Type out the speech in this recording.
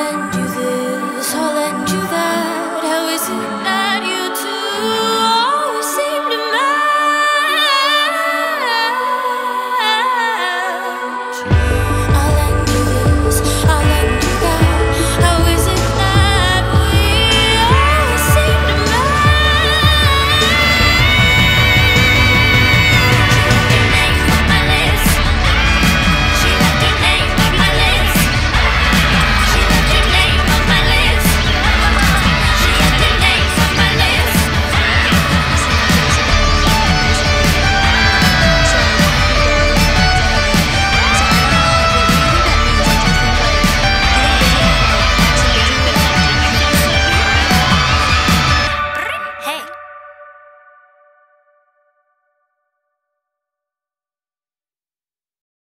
silent